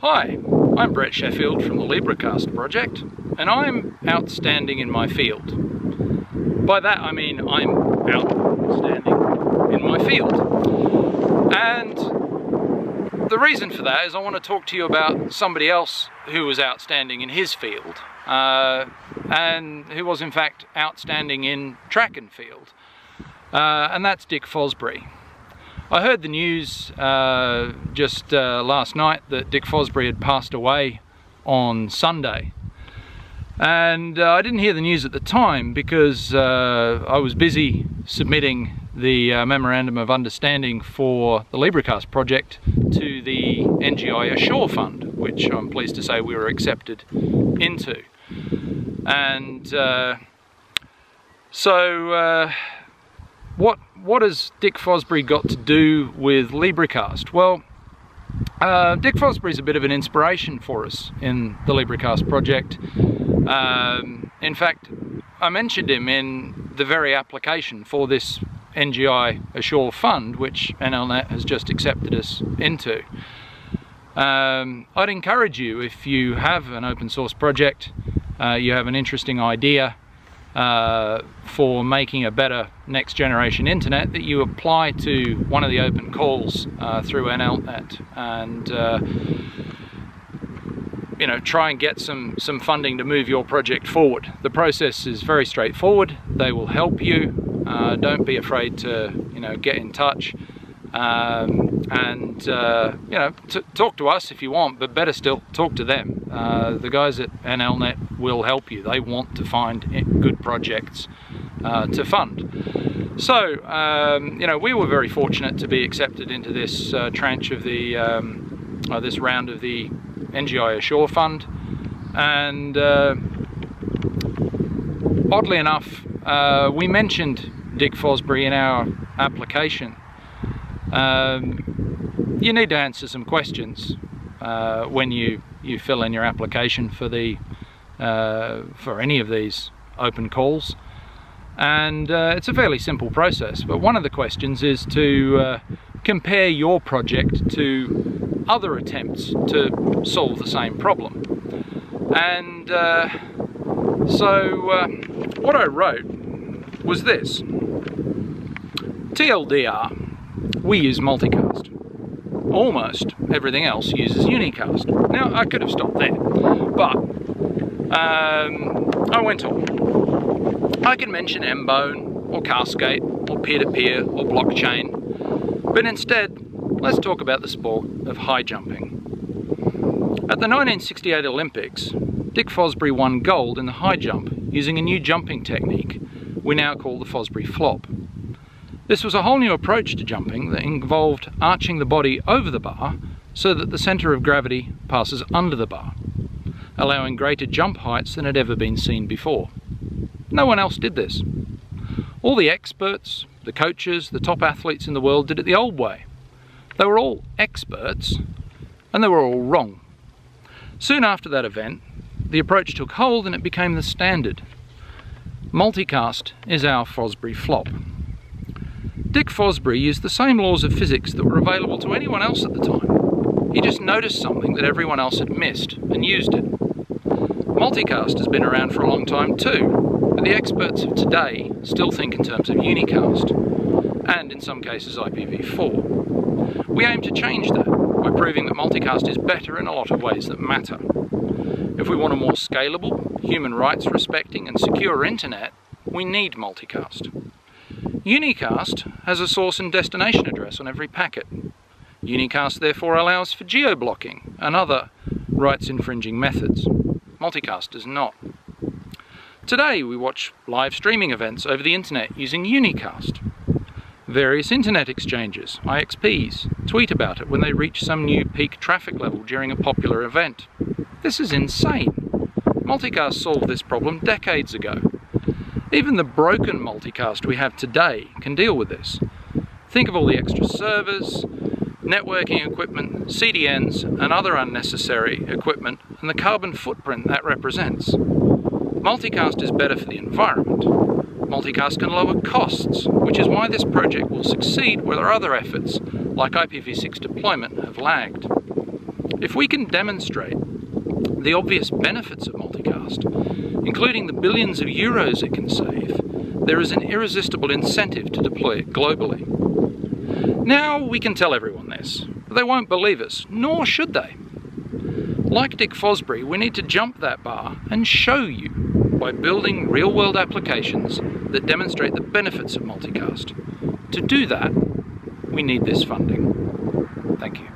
Hi, I'm Brett Sheffield from the LibreCast project, and I'm outstanding in my field. By that I mean I'm outstanding in my field. And the reason for that is I want to talk to you about somebody else who was outstanding in his field, uh, and who was in fact outstanding in track and field, uh, and that's Dick Fosbury. I heard the news uh, just uh, last night that Dick Fosbury had passed away on Sunday. And uh, I didn't hear the news at the time because uh, I was busy submitting the uh, Memorandum of Understanding for the LibreCast project to the NGI Assure Fund, which I'm pleased to say we were accepted into. And uh, so what what has Dick Fosbury got to do with LibreCast? Well, uh, Dick Fosbury is a bit of an inspiration for us in the LibreCast project. Um, in fact, I mentioned him in the very application for this NGI Assure Fund, which NLNet has just accepted us into. Um, I'd encourage you, if you have an open source project, uh, you have an interesting idea, uh, for making a better next generation internet that you apply to one of the open calls uh, through NLNet and uh, you know try and get some some funding to move your project forward. The process is very straightforward. They will help you. Uh, don't be afraid to you know get in touch. Um, and uh, you know talk to us if you want but better still talk to them uh, the guys at NLNet will help you. They want to find good projects uh, to fund. So um, you know we were very fortunate to be accepted into this uh, tranche of the um, uh, this round of the NGI Assure Fund. And uh, oddly enough we mentioned Dick Fosbury in our application. Um, you need to answer some questions uh, when you, you fill in your application for the uh, for any of these open calls and uh, it's a fairly simple process but one of the questions is to uh, compare your project to other attempts to solve the same problem and uh, so uh, what I wrote was this TLDR we use multicast. Almost everything else uses unicast. Now, I could have stopped there, but um, I went on. I can mention Mbone, or Castgate, or peer-to-peer, -peer, or blockchain, but instead, let's talk about the sport of high jumping. At the 1968 Olympics, Dick Fosbury won gold in the high jump using a new jumping technique we now call the Fosbury flop. This was a whole new approach to jumping that involved arching the body over the bar so that the centre of gravity passes under the bar, allowing greater jump heights than had ever been seen before. No one else did this. All the experts, the coaches, the top athletes in the world did it the old way. They were all experts and they were all wrong. Soon after that event, the approach took hold and it became the standard. Multicast is our Fosbury flop. Dick Fosbury used the same laws of physics that were available to anyone else at the time. He just noticed something that everyone else had missed and used it. Multicast has been around for a long time too, but the experts of today still think in terms of unicast, and in some cases IPv4. We aim to change that by proving that multicast is better in a lot of ways that matter. If we want a more scalable, human rights respecting and secure internet, we need multicast. Unicast has a source and destination address on every packet. Unicast therefore allows for geo-blocking and other rights infringing methods. Multicast does not. Today we watch live streaming events over the internet using Unicast. Various internet exchanges, IXPs, tweet about it when they reach some new peak traffic level during a popular event. This is insane. Multicast solved this problem decades ago even the broken multicast we have today can deal with this. Think of all the extra servers, networking equipment, CDNs and other unnecessary equipment and the carbon footprint that represents. Multicast is better for the environment. Multicast can lower costs, which is why this project will succeed where other efforts, like IPv6 deployment, have lagged. If we can demonstrate the obvious benefits of multicast, including the billions of euros it can save, there is an irresistible incentive to deploy it globally. Now we can tell everyone this, but they won't believe us, nor should they. Like Dick Fosbury, we need to jump that bar and show you by building real-world applications that demonstrate the benefits of multicast. To do that, we need this funding. Thank you.